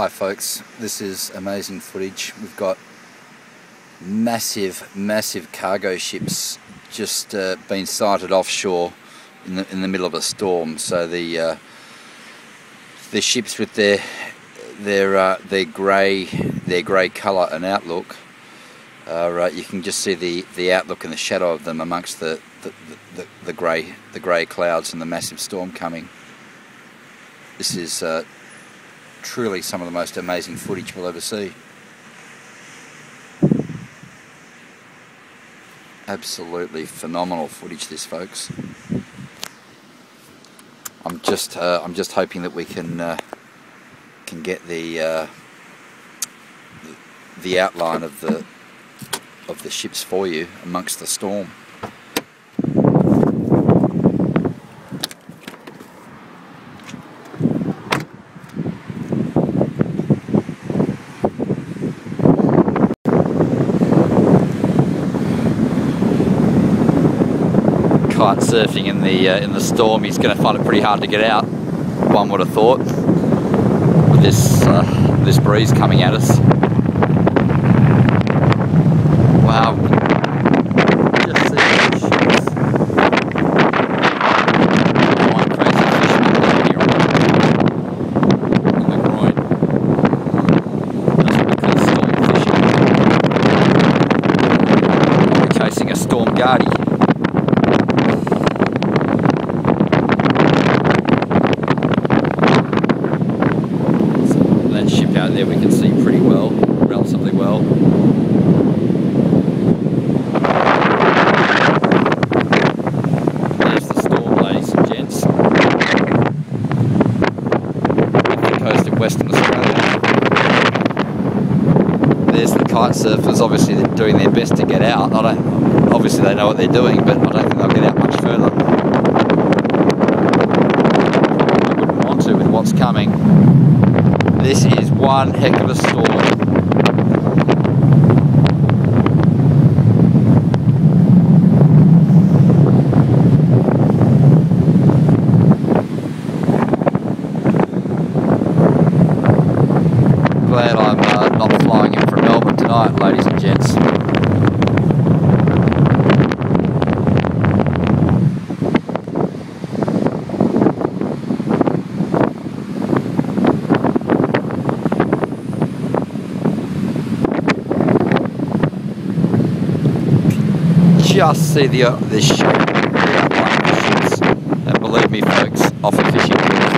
Hi folks, this is amazing footage. We've got massive, massive cargo ships just uh, been sighted offshore in the in the middle of a storm. So the uh, the ships with their their uh, their grey their grey colour and outlook, uh, you can just see the the outlook and the shadow of them amongst the the, the, the grey the grey clouds and the massive storm coming. This is uh, truly some of the most amazing footage we'll ever see. Absolutely phenomenal footage, this, folks. I'm just, uh, I'm just hoping that we can, uh, can get the, uh, the outline of the, of the ships for you amongst the storm. Kite surfing in the uh, in the storm, he's going to find it pretty hard to get out. One would have thought with this uh, this breeze coming at us. Wow. Just see Chasing a storm guardie. out there we can see pretty well, relatively well. There's the storm, ladies and gents. Off the coast of Western Australia. There's the kite surfers, obviously they're doing their best to get out. I don't, obviously they know what they're doing, but I don't think they'll get out much further. I wouldn't want to with what's coming. This is one heck of a storm. Glad I'm uh, not flying in from Melbourne tonight, ladies and gents. just see the, uh, the the outline of the ships. And believe me folks, OFA Fishing